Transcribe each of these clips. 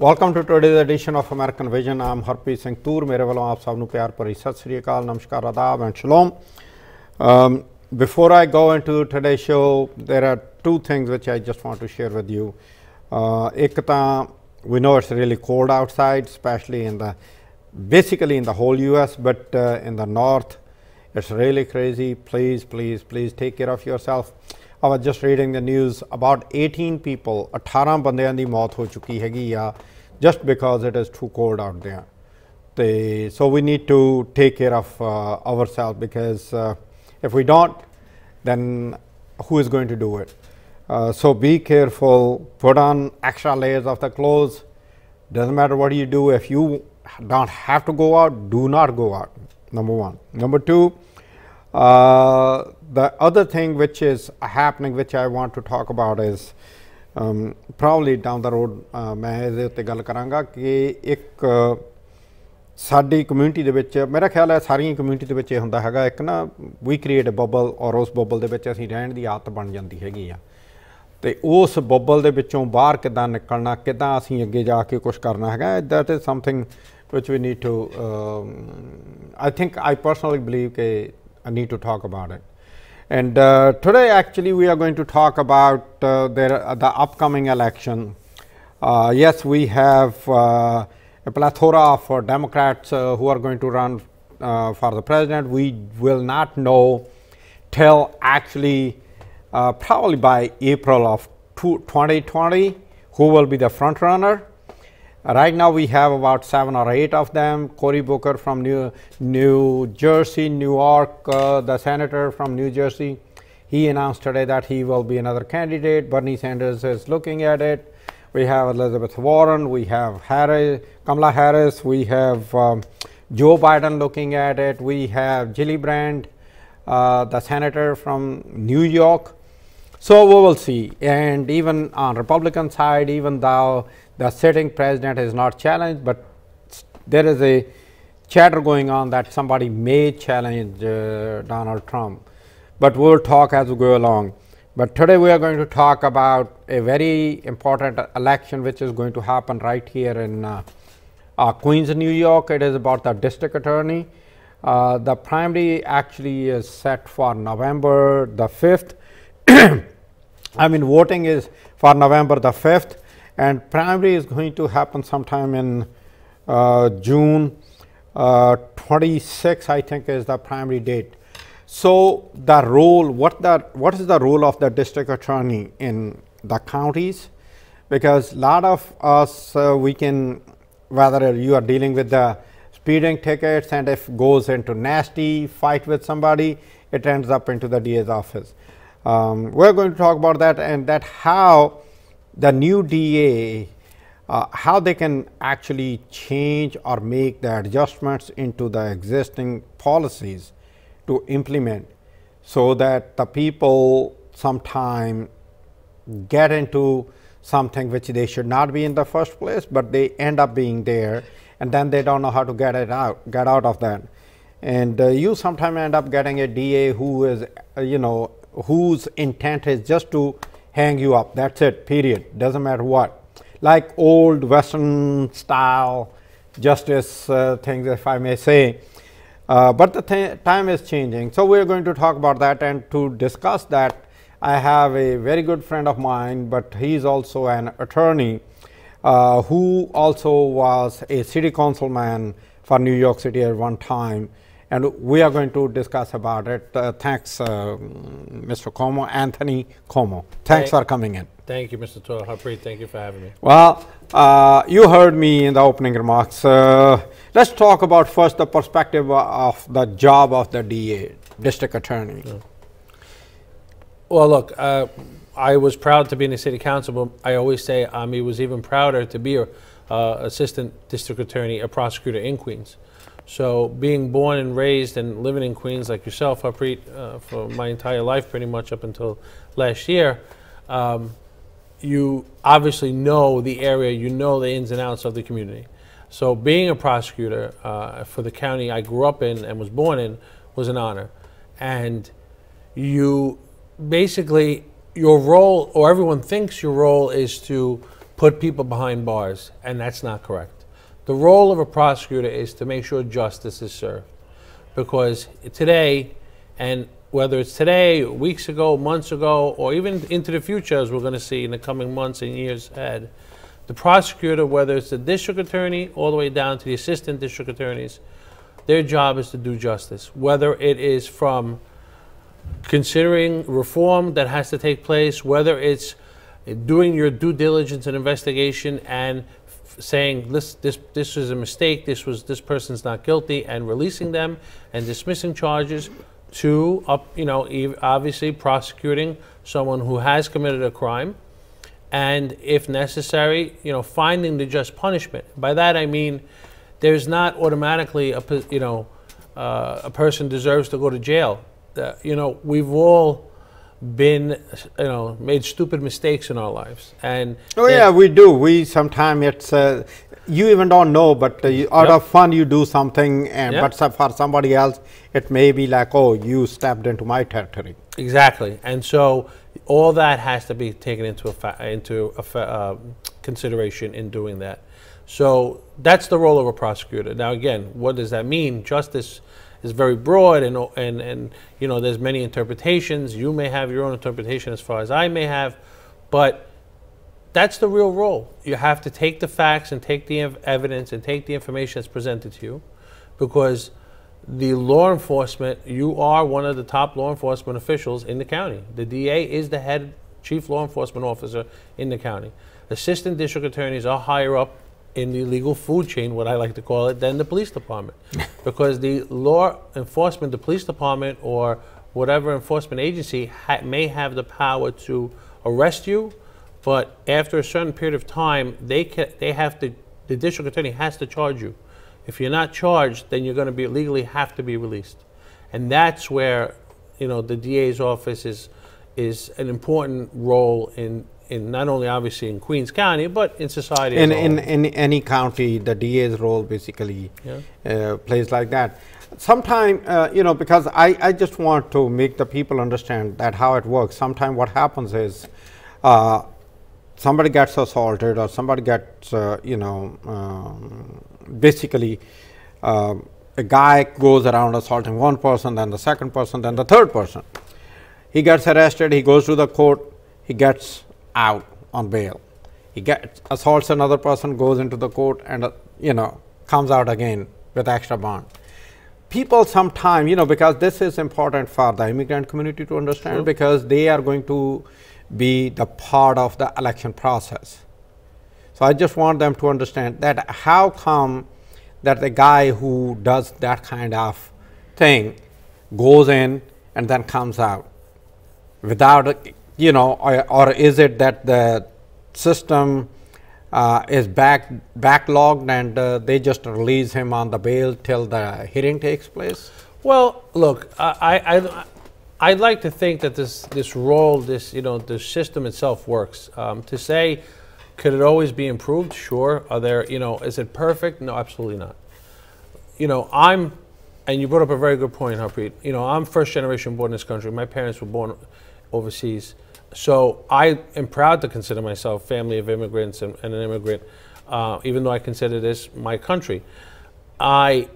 Welcome to today's edition of American vision ਆਮ ਹਰਪ੍ਰੀਤ ਸਿੰਘ ਤੂਰ ਮੇਰੇ ਵੱਲੋਂ ਆਪ ਸਭ ਨੂੰ ਪਿਆਰ ਭਰੀ ਸਤਿ ਸ੍ਰੀ ਅਕਾਲ ਨਮਸਕਾਰ ਆਦਾਬ and ਸ਼ਲੋਮ um, before I go into today's show there are two things which I just want to share with you uh, ਇੱਕ ਤਾਂ we know it's really cold outside especially in the basically in the whole US but uh, in the north it's really crazy please please please take care of yourself I was just reading the news about 18 people 18 ਬੰਦਿਆਂ ਦੀ ਮੌਤ ਹੋ ਚੁੱਕੀ ਹੈਗੀ ਆ just because it is too cold out there ਤੇ so we need to take care of uh, ourselves because uh, if we don't then who is going to do it uh, so be careful put on extra layers of the clothes doesn't matter what you do if you don't have to go out do not go out number one number two uh, the other thing which is happening which i want to talk about is um, probably down the road uh, ਮੈਂ ਇਹਦੇ ਉੱਤੇ ਗੱਲ ਕਰਾਂਗਾ ਕਿ ਇੱਕ ਸਾਡੀ community ਦੇ ਵਿੱਚ ਮੇਰਾ ਖਿਆਲ ਹੈ ਸਾਰੀਆਂ ਕਮਿਊਨਿਟੀ ਦੇ ਵਿੱਚ ਇਹ ਹੁੰਦਾ ਹੈਗਾ ਇੱਕ ਨਾ ਵੀ ਕ੍ਰੀਏਟ ਅ ਬਬਲ ਔਰ ਉਸ ਬਬਲ ਦੇ ਵਿੱਚ ਅਸੀਂ ਰਹਿਣ ਦੀ ਆਦਤ ਬਣ ਜਾਂਦੀ ਹੈਗੀ ਆ ਤੇ ਉਸ ਬਬਲ ਦੇ ਵਿੱਚੋਂ ਬਾਹਰ ਕਿਦਾਂ ਨਿਕਲਣਾ ਕਿਦਾਂ ਅਸੀਂ ਅੱਗੇ ਜਾ ਕੇ ਕੁਝ ਕਰਨਾ ਹੈਗਾ that is something which we need to um, i think i personally believe that i need to talk about it. And uh, today actually we are going to talk about uh, their, uh, the upcoming election. Uh, yes we have uh, a plethora of uh, democrats who are going to run for the president. We will not know till actually probably by april of two- 2020 who will be the front runner Right now, we have about seven or eight of them. Cory Booker from New, New Jersey, New York, uh, the senator from New Jersey, he announced today that he will be another candidate. Bernie Sanders is looking at it. We have Elizabeth Warren, we have Harris, Kamala Harris, we have um, Joe Biden looking at it, we have Gillibrand, uh, the senator from New York. So we will see. And even on Republican side, even though the sitting president is not challenged, but there is a chatter going on that somebody may challenge uh, Donald Trump. But we will talk as we go along. But today we are going to talk about a very important election which is going to happen right here in uh, uh, Queens, New York. It is about the district attorney. Uh, the primary actually is set for November the 5th. I mean, voting is for November the 5th, and primary is going to happen sometime in uh, June uh, 26, I think, is the primary date. So, the role, what, the, what is the role of the district attorney in the counties? Because a lot of us, uh, we can, whether you are dealing with the speeding tickets and if goes into nasty fight with somebody, it ends up into the DA's office. Um, we're going to talk about that and that how the new DA, uh, how they can actually change or make the adjustments into the existing policies to implement so that the people sometime get into something which they should not be in the first place, but they end up being there, and then they don't know how to get it out, get out of that. And uh, you sometimes end up getting a DA who is, uh, you know, whose intent is just to hang you up. That's it. Period. Doesn't matter what. Like old Western style justice uh, things, if I may say. Uh, but the th- time is changing. So, we are going to talk about that and to discuss that, I have a very good friend of mine, but he is also an attorney uh, who also was a city councilman for New York City at one time. And we are going to discuss about it. Uh, thanks, uh, Mr. Como, Anthony Como. Thanks Hey. for coming in. Thank you, Mr. Toor Harpreet. Thank you for having me. Well, uh, you heard me in the opening remarks. Uh, let's talk about first the perspective of the job of the DA, district attorney. Well, look, uh, I was proud to be in the city council, but I always say um, he was even prouder to be a uh, assistant district attorney, a prosecutor in Queens. So, being born and raised and living in Queens like yourself, Harpreet, uh, for my entire life, pretty much up until last year, um, you obviously know the area, you know the ins and outs of the community. So, being a prosecutor uh, for the county I grew up in and was born in was an honor. And you basically, your role, or everyone thinks your role, is to put people behind bars, and that's not correct. The role of a prosecutor is to make sure justice is served. Because today, and whether it's today, weeks ago, months ago, or even into the future, as we're going to see in the coming months and years ahead, the prosecutor, whether it's the district attorney all the way down to the assistant district attorneys, their job is to do justice. Whether it is from considering reform that has to take place, whether it's doing your due diligence and investigation and saying this this this is a mistake, this was this person's not guilty, and releasing them and dismissing charges, to up you know obviously prosecuting someone who has committed a crime, and if necessary, you know finding the just punishment. By that I mean, there's not automatically a you know uh, a person deserves to go to jail. Uh, you know we've all been you know made stupid mistakes in our lives. And oh yeah we do. We sometimes it's uh, you even don't know but uh, you, out yep. of fun you do something and yep. but for somebody else it may be like oh you stepped into my territory. Exactly. And so all that has to be taken into a into a uh, consideration in doing that. So that's the role of a prosecutor. Now again what does that mean? Justice is very broad and, and, and you know there's many interpretations. You may have your own interpretation as far as I may have, but that's the real role. You have to take the facts and take the evidence and take the information that's presented to you because the law enforcement, you are one of the top law enforcement officials in the county. The DA is the head chief law enforcement officer in the county. Assistant district attorneys are higher up in the legal food chain, what I like to call it, than the police department. because the law enforcement, the police department, or whatever enforcement agency ha may have the power to arrest you, but after a certain period of time, they, they have to, the district attorney has to charge you. If you're not charged, then you're going to be legally have to be released. And that's where, you know, the DA's office is, is an important role in in not only obviously in Queens County, but in society. In in, in any county, the DA's role basically yeah. uh, plays like that. Sometimes, uh, you know, because I, I just want to make the people understand that how it works. Sometimes what happens is uh, somebody gets assaulted or somebody gets, uh, you know, um, basically um, a guy goes around assaulting one person, then the second person, then the third person. He gets arrested, he goes to the court, he gets out on bail. He gets assaults another person, goes into the court, and uh, you know comes out again with extra bond. People sometimes, you know, because this is important for the immigrant community to understand, sure. because they are going to be the part of the election process. So I just want them to understand that how come that the guy who does that kind of thing goes in and then comes out without you know, or, or is it that the system uh, is back backlogged and uh, they just release him on the bail till the hearing takes place? Well, look, I, I, I'd like to think that this this role, this you know, the system itself works. Um, to say, could it always be improved? Sure. Are there, you know, is it perfect? No, absolutely not. You know, I'm, and you brought up a very good point, Harpreet. You know, I'm first generation born in this country. My parents were born overseas. So I am proud to consider myself family of immigrants and, and an immigrant, uh, even though I consider this my country. I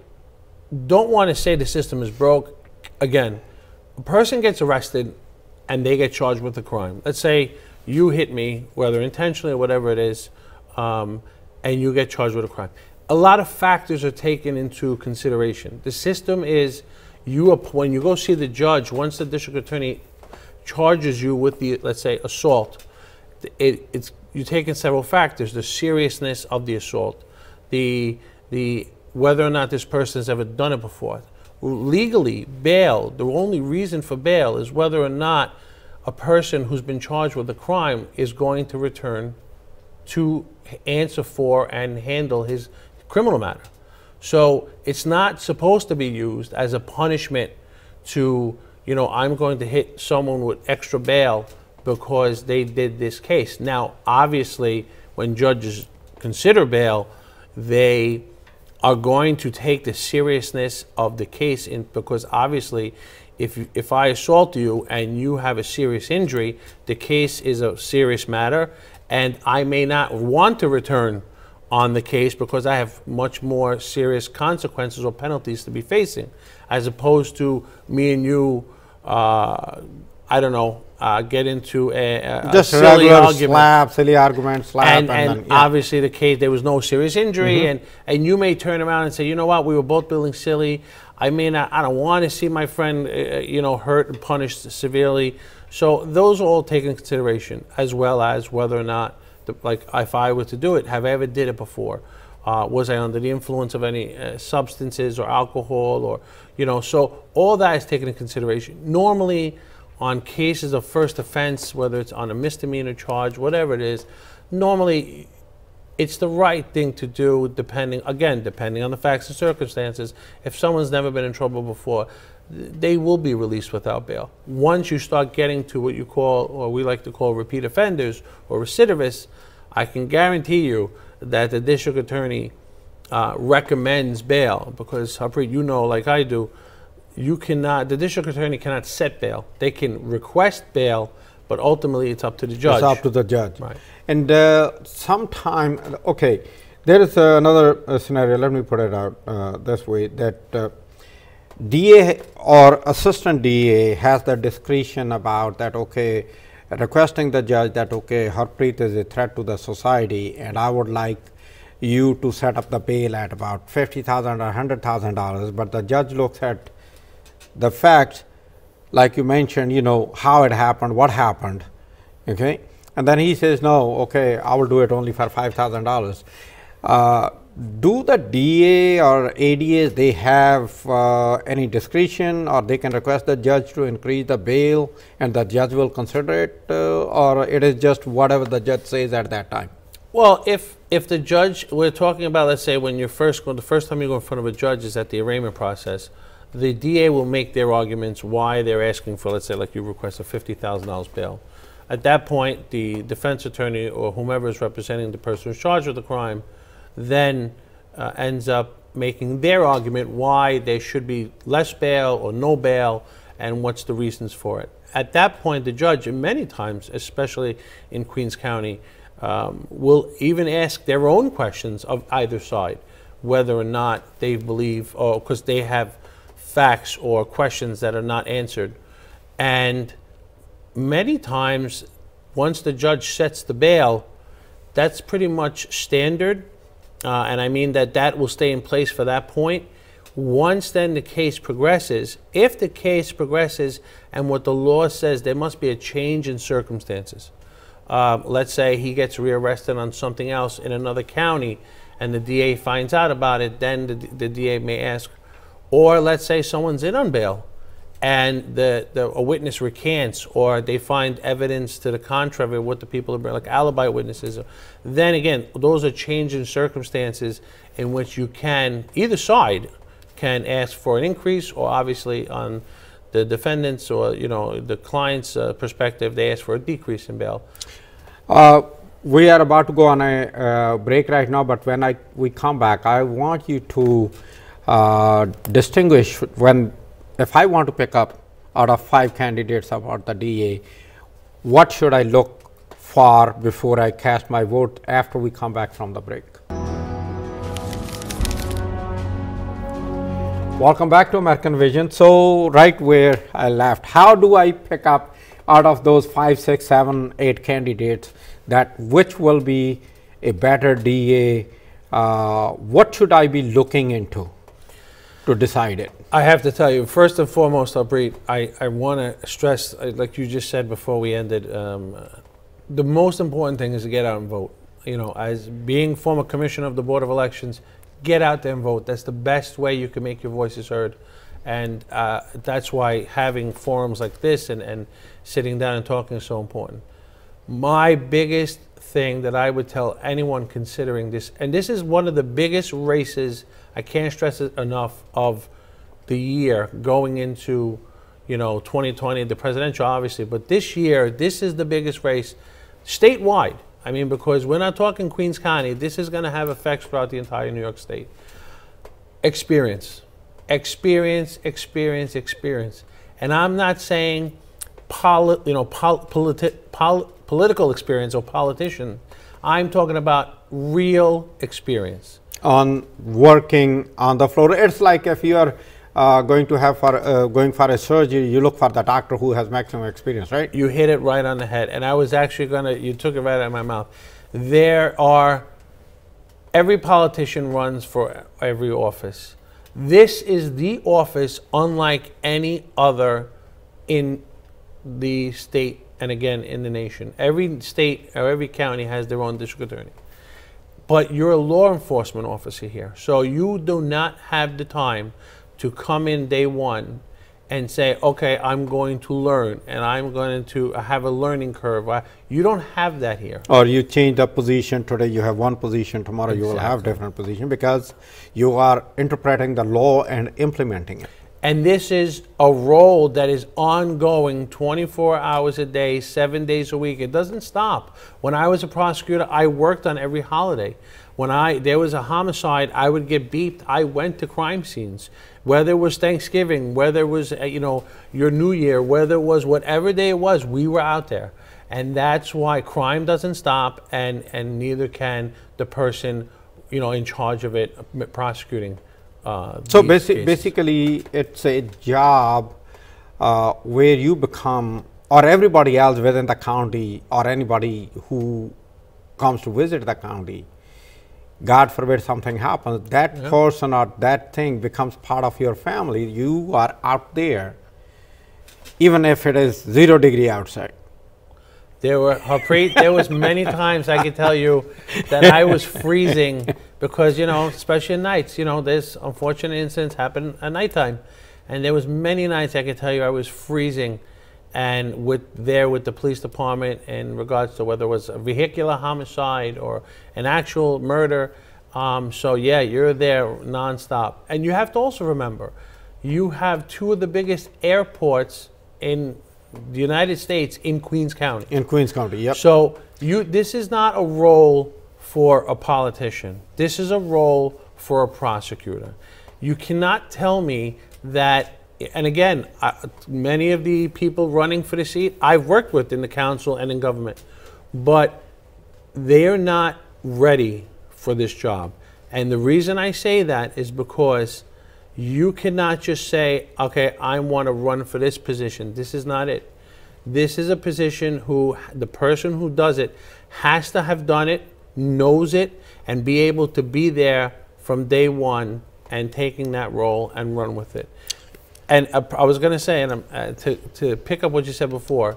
don't want to say the system is broke. Again, a person gets arrested and they get charged with a crime. Let's say you hit me, whether intentionally or whatever it is, um, and you get charged with a crime. A lot of factors are taken into consideration. The system is you when you go see the judge, once the district attorney charges you with the, let's say, assault, it, it's you're taking several factors: the seriousness of the assault, the the whether or not this person has ever done it before. Legally, bail. The only reason for bail is whether or not a person who's been charged with a crime is going to return to answer for and handle his criminal matter. So it's not supposed to be used as a punishment to you know, I'm going to hit someone with extra bail because they did this case. Now, obviously, when judges consider bail, they are going to take the seriousness of the case in because obviously if if I assault you and you have a serious injury, the case is a serious matter and I may not want to return on the case because I have much more serious consequences or penalties to be facing, as opposed to me and you, uh, I don't know, uh, get into a, a Just silly argument. slap, silly argument, slap, and, and, and then, yeah. obviously the case there was no serious injury and and you may turn around and say you know what? We were both building silly. I mean i, I don't want to see my friend uh, you know hurt and punished severely. So those are all taken into consideration as well as whether or not the, like if i were to do it have i ever did it before? Uh, was i under the influence of any uh, substances or alcohol or you know so all that is taken into consideration. Normally on cases of first offense, whether it's on a misdemeanor charge, whatever it is, normally it's the right thing to do depending again depending on the facts and circumstances. If someone's never been in trouble before they will be released without bail. Once you start getting to what you call or we like to call repeat offenders or recidivists i can guarantee you that the district attorney uh, recommends bail because Harpreet, you know like i do you cannot the district attorney cannot set bail they can request bail but ultimately it's up to the judge It's up to the judge. Right. And uh, sometime, okay, there is uh, another uh, scenario. Let me put it out uh, this way: that uh, DA or assistant DA has the discretion about that. Okay, requesting the judge that okay, Harpreet is a threat to the society, and I would like you to set up the bail at about fifty thousand or hundred thousand dollars. But the judge looks at the facts, like you mentioned, you know, how it happened, what happened, okay? And then he says, no, okay, I will do it only for $5,000. Uh, do the DA or ADAs, they have uh, any discretion or they can request the judge to increase the bail and the judge will consider it uh, or it is just whatever the judge says at that time? Well, if if the judge, we're talking about, let's say, when you're first going, the first time you go in front of a judge is at the arraignment process. The DA will make their arguments why they're asking for, let's say, like you request a fifty thousand dollars bail. At that point, the defense attorney or whomever is representing the person who's charged with the crime, then uh, ends up making their argument why there should be less bail or no bail, and what's the reasons for it. At that point, the judge, many times, especially in Queens County, um, will even ask their own questions of either side, whether or not they believe, or because they have facts or questions that are not answered. And many times, once the judge sets the bail, that's pretty much standard. Uh, and I mean that that will stay in place for that point. Once then the case progresses, if the case progresses and what the law says, there must be a change in circumstances. Uh, let's say he gets rearrested on something else in another county and the DA finds out about it, then the, the DA may ask, or let's say someone's in on bail and the, the a witness recants or they find evidence to the contrary of what the people are bringing, like alibi witnesses. Then again, those are changing circumstances in which you can either side can ask for an increase, or obviously on the defendants or you know the client's uh, perspective, they ask for a decrease in bail. Uh, we are about to go on a uh, break right now, but when I we come back, I want you to uh, distinguish when, if I want to pick up out of five candidates about the DA, what should I look for before I cast my vote after we come back from the break. Welcome back to American Vision. So, right where I left, how do I pick up out of those five, six, seven, eight candidates that which will be a better DA? Uh, what should I be looking into to decide it? I have to tell you, first and foremost, Harpreet, I, I want to stress, uh, like you just said before we ended, um, the most important thing is to get out and vote. You know, as being former commissioner of the Board of Elections, get out there and vote. That's the best way you can make your voices heard. And uh, that's why having forums like this and, and sitting down and talking is so important. My biggest thing that I would tell anyone considering this, and this is one of the biggest races, I can't stress it enough, of the year going into, you know, 2020, the presidential obviously, but this year, this is the biggest race statewide. I mean, because we're not talking Queens County, this is going to have effects throughout the entire New York State. Experience, experience, experience, experience. And I'm not saying poli- you know, pol- politi- pol- political experience or politician. I'm talking about real experience. On working on the floor, it's like if you are uh, going to have for uh, going for a surgery, you look for the doctor who has maximum experience, right? You hit it right on the head. And I was actually going to, you took it right out of my mouth. There are, every politician runs for every office. This is the office unlike any other in the state and again in the nation. Every state or every county has their own district attorney. But you're a law enforcement officer here. So you do not have the time to come in day one and say, okay, I'm going to learn and I'm going to have a learning curve. You don't have that here. Or you change the position today, you have one position, tomorrow you will have different position because you are interpreting the law and implementing it. And this is a role that is ongoing 24 hours a day, seven days a week. It doesn't stop. When I was a prosecutor, I worked on every holiday. When I there was a homicide, I would get beeped. I went to crime scenes, whether it was Thanksgiving, whether it was uh, you know your New Year, whether it was whatever day it was, we were out there, and that's why crime doesn't stop, and and neither can the person, you know, in charge of it, prosecuting. Uh, So basi- basically, it's a job uh, where you become, or everybody else within the county, or anybody who comes to visit the county, God forbid something happens, that person or that thing becomes part of your family. You are out there, even if it is zero degree outside. There were Harpreet, there was many times I could tell you that I was freezing because you know, especially at nights, you know, this unfortunate incidents happen at nighttime, and there was many nights I could tell you I was freezing, and with there with the police department in regards to whether it was a vehicular homicide or an actual murder. Um, so yeah, you're there nonstop, and you have to also remember, you have two of the biggest airports in the United States in Queens County. In Queens County, yep. So you, this is not a role for a politician. This is a role for a prosecutor. You cannot tell me that. And again, I, many of the people running for the seat I've worked with in the council and in government, but they are not ready for this job. And the reason I say that is because you cannot just say, okay, I want to run for this position. This is not it. This is a position who the person who does it has to have done it, knows it, and be able to be there from day one and taking that role and run with it. And uh, I was going to say, and uh, to, to pick up what you said before,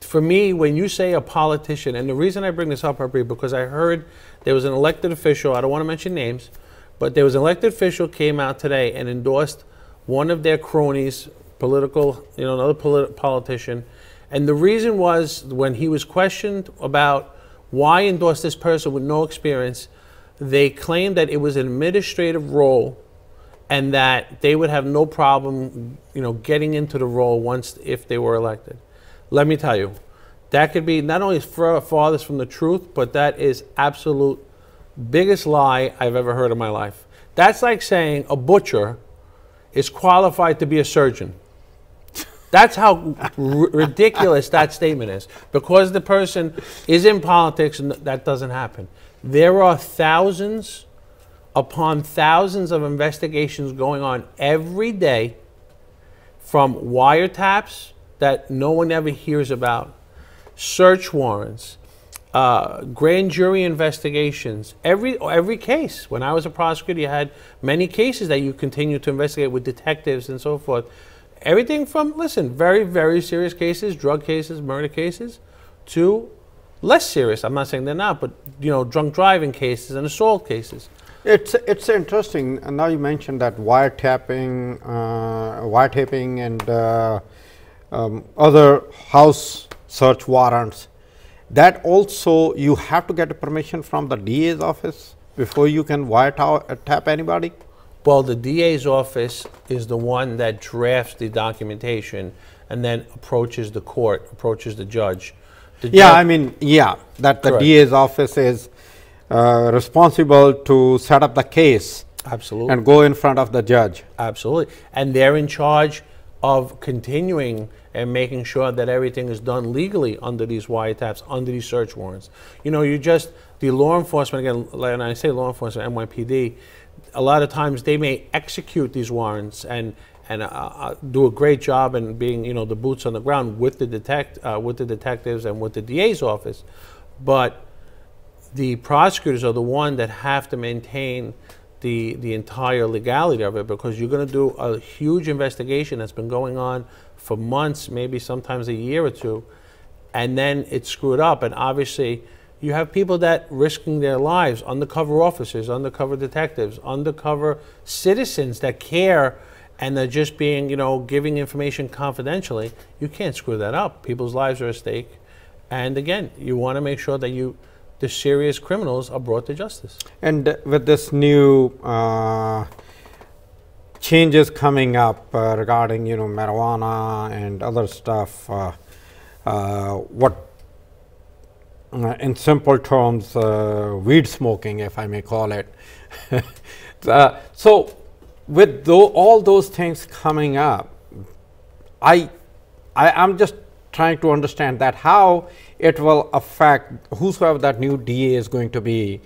for me, when you say a politician, and the reason I bring this up, Harpreet, because I heard there was an elected official, I don't want to mention names, but there was an elected official came out today and endorsed one of their cronies, political, you know, another polit- politician. And the reason was when he was questioned about why endorse this person with no experience, they claimed that it was an administrative role and that they would have no problem, you know, getting into the role once if they were elected. Let me tell you, that could be not only farthest from the truth, but that is absolute biggest lie I've ever heard in my life. That's like saying a butcher is qualified to be a surgeon. That's how ridiculous that statement is. Because the person is in politics, and that doesn't happen. There are thousands upon thousands of investigations going on every day from wiretaps that no one ever hears about, search warrants, uh, grand jury investigations. Every every case. When I was a prosecutor, you had many cases that you continue to investigate with detectives and so forth. Everything from listen, very very serious cases, drug cases, murder cases, to less serious. I'm not saying they're not, but you know, drunk driving cases and assault cases. It's it's interesting. and Now you mentioned that wiretapping, uh, wiretapping, and uh, um, other house search warrants. That also you have to get a permission from the DA's office before you can wiretap anybody. Well, the DA's office is the one that drafts the documentation and then approaches the court, approaches the judge. The Yeah, judge- I mean, yeah, that the Correct. DA's office is uh, responsible to set up the case absolutely. and go in front of the judge. Absolutely. And they're in charge of continuing and making sure that everything is done legally under these wiretaps, under these search warrants. You know, you just, the law enforcement, again, and I say law enforcement, NYPD, a lot of times they may execute these warrants and and uh, uh, do a great job in being, you know, the boots on the ground with the detect uh, with the detectives and with the DA's office, but the prosecutors are the one that have to maintain the the entire legality of it because you're going to do a huge investigation that's been going on for months, maybe sometimes a year or two, and then it's screwed up. And obviously, you have people that risking their lives, undercover officers, undercover detectives, undercover citizens that care and they're just being, you know, giving information confidentially. You can't screw that up. People's lives are at stake. And again, you want to make sure that you the serious criminals are brought to justice. And with this new uh, changes coming up uh, regarding you know marijuana and other stuff, uh, uh what uh, in simple terms uh, weed smoking, if I may call it. so with all those things coming up, I, I am just trying to understand that how it will affect whosoever that new DA is going to be,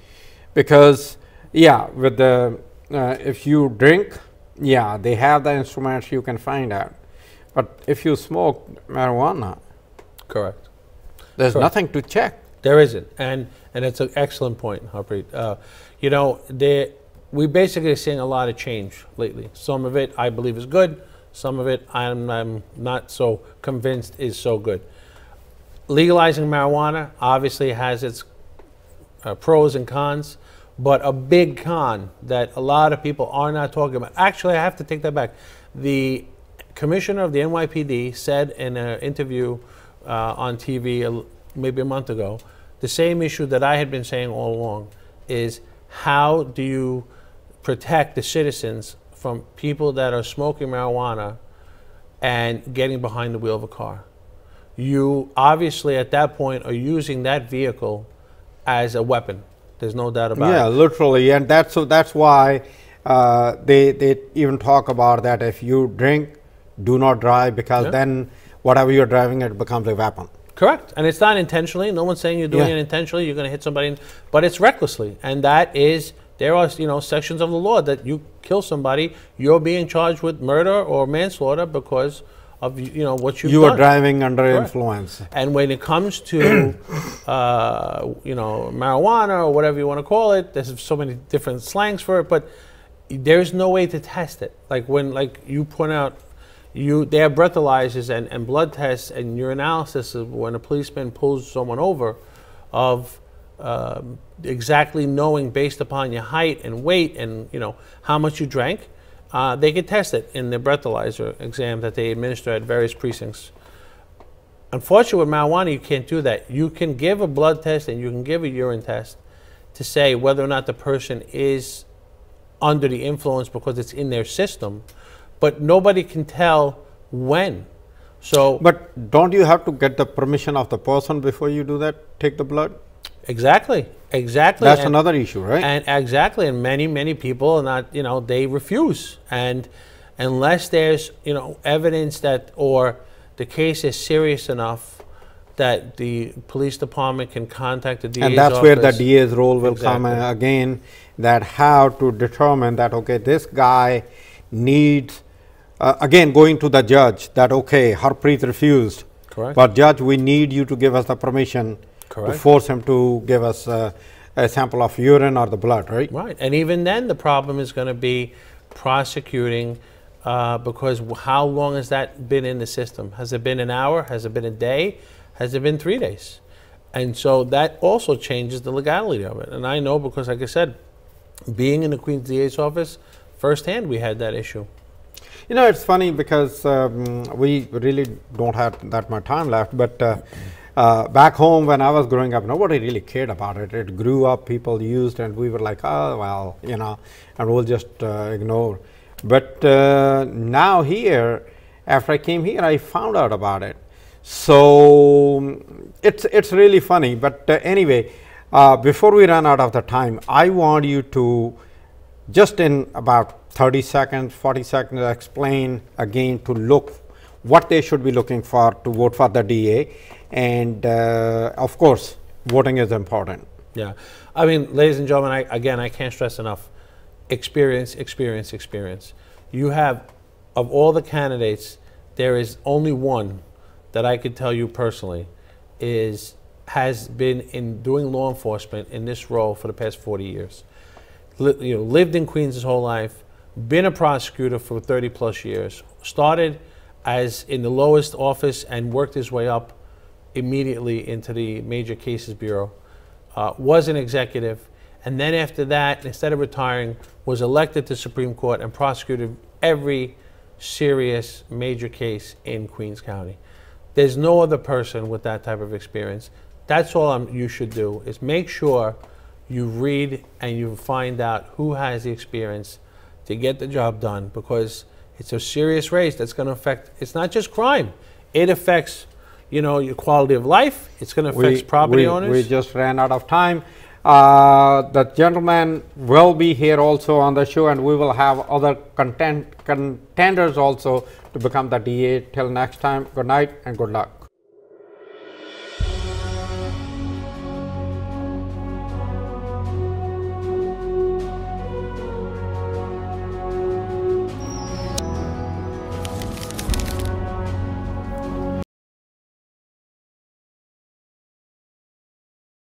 because yeah, with the uh, if you drink, yeah, they have the instruments you can find out, but if you smoke marijuana, correct, there's correct. nothing to check. There isn't, and and it's an excellent point, Harpreet. Uh, you know, there we basically seeing a lot of change lately. Some of it I believe is good. Some of it I'm, I'm not so convinced is so good legalizing marijuana obviously has its uh, pros and cons, but a big con that a lot of people are not talking about. Actually, I have to take that back. The commissioner of the NYPD said in an interview uh, on TV maybe a month ago the same issue that I had been saying all along is how do you protect the citizens from people that are smoking marijuana and getting behind the wheel of a car? you obviously at that point are using that vehicle as a weapon. There's no doubt about yeah, it. Yeah, literally, and that's so that's why uh, they they even talk about that. If you drink, do not drive because yeah. then whatever you're driving, it becomes a weapon. Correct, and it's not intentionally. No one's saying you're doing yeah. it intentionally. You're going to hit somebody, but it's recklessly, and that is there are you know sections of the law that you kill somebody, you're being charged with murder or manslaughter because of you know what you've you done. are driving under Correct. influence. And when it comes to uh, you know marijuana or whatever you want to call it, there's so many different slangs for it, but there's no way to test it. Like when like you point out, you they have breathalyzers and, and blood tests and your analysis of when a policeman pulls someone over, of um, exactly knowing based upon your height and weight and you know how much you drank uh, they can test it in the breathalyzer exam that they administer at various precincts. Unfortunately, with marijuana, you can't do that. You can give a blood test and you can give a urine test to say whether or not the person is under the influence because it's in their system, but nobody can tell when. So, but don't you have to get the permission of the person before you do that? Take the blood. Exactly. Exactly. That's and, another issue, right? And exactly, and many many people are not, you know, they refuse, and unless there's, you know, evidence that or the case is serious enough that the police department can contact the DA's And that's office. where the DA's role will exactly. come again. That how to determine that okay, this guy needs. Uh, again, going to the judge that okay, Harpreet refused. Correct. But judge, we need you to give us the permission Correct. to force him to give us uh, a sample of urine or the blood, right? Right. And even then, the problem is going to be prosecuting uh, because how long has that been in the system? Has it been an hour? Has it been a day? Has it been three days? And so that also changes the legality of it. And I know because, like I said, being in the Queen's DA's office, firsthand we had that issue. You know, it's funny because um, we really don't have that much time left, but uh, uh, back home, when I was growing up, nobody really cared about it. It grew up, people used, and we were like, oh, well, you know, and we'll just uh, ignore. But uh, now here, after I came here, I found out about it. So it's it's really funny. But uh, anyway, uh, before we run out of the time, I want you to just in about 30 seconds, 40 seconds, explain again to look what they should be looking for to vote for the DA. And uh, of course, voting is important. Yeah. I mean, ladies and gentlemen, I, again, I can't stress enough experience, experience, experience. You have, of all the candidates, there is only one that I could tell you personally is has been in doing law enforcement in this role for the past 40 years. You know, lived in Queens his whole life, been a prosecutor for 30 plus years, started as in the lowest office and worked his way up immediately into the major cases bureau. Uh, was an executive, and then after that, instead of retiring, was elected to Supreme Court and prosecuted every serious major case in Queens County. There's no other person with that type of experience. That's all I'm, you should do is make sure you read and you find out who has the experience to get the job done because it's a serious race that's going to affect. It's not just crime; it affects, you know, your quality of life. It's going to affect property we, owners. We just ran out of time. Uh, the gentleman will be here also on the show, and we will have other content contenders also to become the DA. Till next time, good night and good luck.